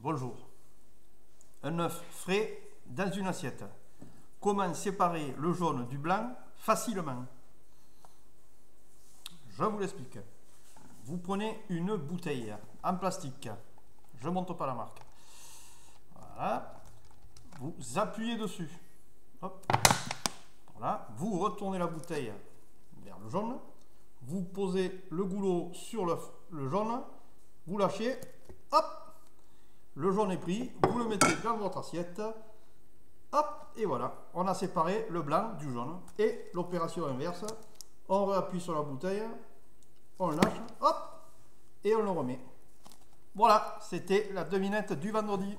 Bonjour. Un œuf frais dans une assiette. Comment séparer le jaune du blanc facilement? Je vous l'explique. Vous prenez une bouteille en plastique. Je ne montre pas la marque. Voilà. Vous appuyez dessus. Hop. Voilà. Vous retournez la bouteille vers le jaune. Vous posez le goulot sur l'œuf, le jaune. Vous lâchez. Hop le jaune est pris, vous le mettez dans votre assiette. Hop, et voilà, on a séparé le blanc du jaune. Et l'opération inverse, on réappuie sur la bouteille, on lâche, hop, et on le remet. Voilà, c'était la devinette du vendredi.